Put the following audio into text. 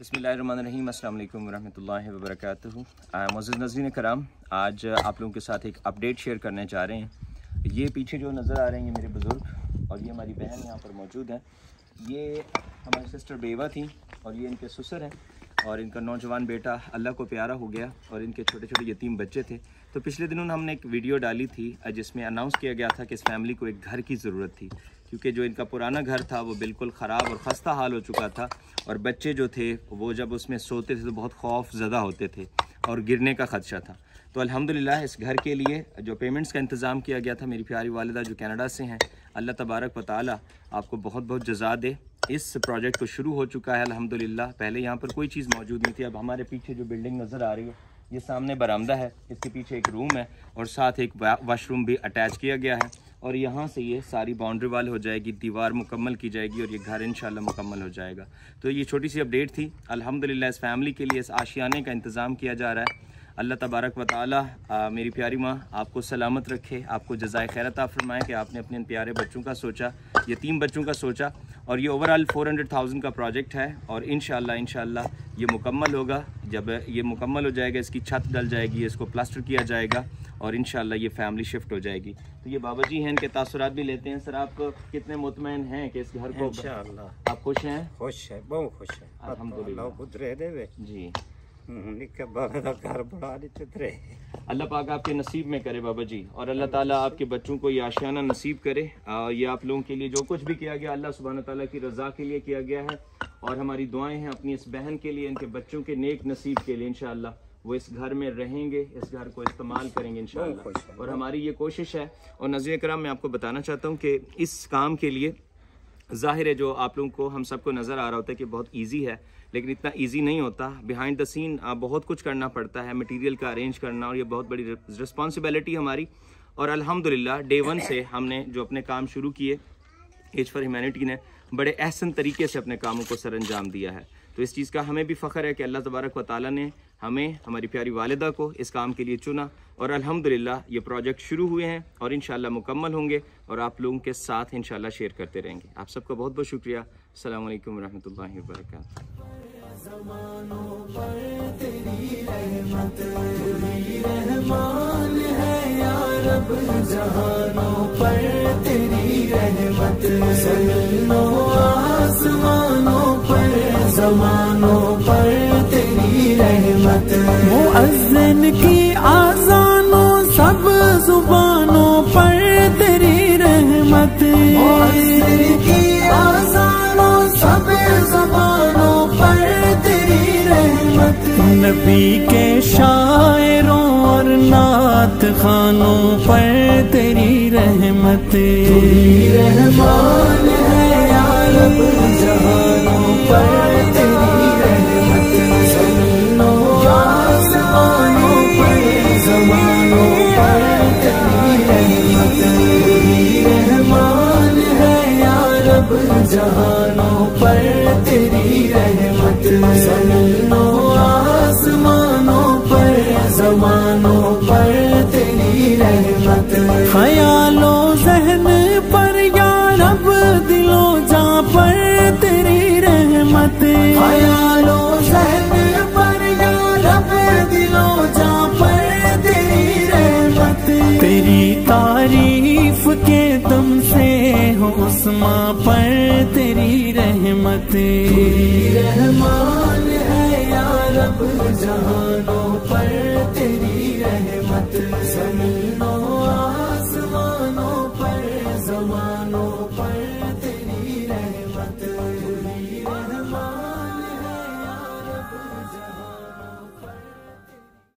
बसमीम अल्लाम वरहमल वबरक मज़ नज़ीन कराम, आज आप लोगों के साथ एक अपडेट शेयर करने जा रहे हैं। ये पीछे जो नज़र आ रहे हैं, ये मेरे बुज़ुर्ग और ये हमारी बहन यहाँ पर मौजूद हैं। ये हमारी सिस्टर बेवा थी और ये इनके ससुर हैं और इनका नौजवान बेटा अल्लाह को प्यारा हो गया और इनके छोटे छोटे यतीम बच्चे थे। तो पिछले दिनों हमने एक वीडियो डाली थी, जिसमें अनाउंस किया गया था कि इस फैमिली को एक घर की ज़रूरत थी। क्योंकि जो इनका पुराना घर था वो बिल्कुल ख़राब और ख़स्ता हाल हो चुका था और बच्चे जो थे वो जब उसमें सोते थे तो बहुत खौफ ज़दा होते थे और गिरने का ख़दशा था। तो अल्हम्दुलिल्लाह इस घर के लिए जो पेमेंट्स का इंतज़ाम किया गया था, मेरी प्यारी वालदा जो कनाडा से हैं, अल्लाह तबारक व ताली आपको बहुत बहुत जजा दे। इस प्रोजेक्ट को शुरू हो चुका है अल्हम्दुलिल्लाह। पहले यहाँ पर कोई चीज़ मौजूद नहीं थी। अब हमारे पीछे जो बिल्डिंग नज़र आ रही है, ये सामने बरामदा है। इसके पीछे एक रूम है और साथ एक वाशरूम भी अटैच किया गया है। और यहाँ से ये सारी बाउंड्री वाल हो जाएगी, दीवार मुकम्मल की जाएगी और ये घर इंशाल्लाह मुकम्मल हो जाएगा। तो ये छोटी सी अपडेट थी। अल्हम्दुलिल्लाह, इस फैमिली के लिए, इस आशियाने का इंतज़ाम किया जा रहा है। अल्लाह तबारक व ताली मेरी प्यारी माँ, आपको सलामत रखे, आपको जजाय खैरत फरमाए कि आपने अपने प्यारे बच्चों का सोचा, यतीम बच्चों का सोचा। और ये ओवरऑल फोर हंड्रेड थाउज़ेंड का प्रोजेक्ट है और इन शाला ये मुकम्मल होगा। जब ये मुकम्मल हो जाएगा, इसकी छत डल जाएगी, इसको प्लास्टर किया जाएगा। और इन ये फैमिली शिफ्ट हो जाएगी। तो ये बाबा जी हैं इनके तासुरात भी लेते हैं। सर आप कितने मुतमिन हैं कि इस घर को आप खुश हैं? खुश है बहुत खुश है। अलहमदुल्ला जी। अल्लाह पाक आपके नसीब में करे बाबा जी और अल्लाह ताला आपके बच्चों को ये आशियाना नसीब करे। ये आप लोगों के लिए जो कुछ भी किया गया अल्लाह सुबहान ताला की रज़ा के लिए किया गया है। और हमारी दुआएँ हैं अपनी इस बहन के लिए इनके बच्चों के नेक नसीब के लिए इनशाला। वो इस घर में रहेंगे इस घर को इस्तेमाल करेंगे इंशाल्लाह। और हमारी ये कोशिश है और नज़ीर कराम मैं आपको बताना चाहता हूँ कि इस काम के लिए ज़ाहिर है जो आप लोगों को हम सबको नज़र आ रहा होता है कि बहुत ईजी है लेकिन इतना ईजी नहीं होता। बिहाइंड द सीन बहुत कुछ करना पड़ता है मटेरियल का अरेंज करना और ये बहुत बड़ी रिस्पॉन्सिबिलिटी हमारी। और अल्हम्दुलिल्लाह डे वन से हमने जो अपने काम शुरू किए एज फॉर ह्यूमैनिटी ने बड़े अहसन तरीके से अपने कामों को सर अंजाम दिया है। तो इस चीज़ का हमें भी फ़ख्र है कि अल्लाह तबारक व ताली ने हमें, हमारी प्यारी वालदा को इस काम के लिए चुना और अल्हम्दुलिल्लाह ये प्रोजेक्ट शुरू हुए हैं और इन मुकम्मल होंगे और आप लोगों के साथ इन शेयर करते रहेंगे। आप सबका बहुत बहुत शुक्रिया। अल्लाम वरहमल वर्क जहानों पर तेरी रहमत जमानों पर तेरी रहमत मुअज्जन की आजानों, सब जुबानों पर तेरी रहमत की आजानों, सब जुबानों पर तेरी रहमत नबी के शायरों और नात खानों पर तेरी रहमत तेरी रहमान है जहानों पर पर तेरी रहमत आसमानों तेरी रहमान है या रब जहानों पर तेरी रहमत। जमीनों आसमानों पर जमानों पर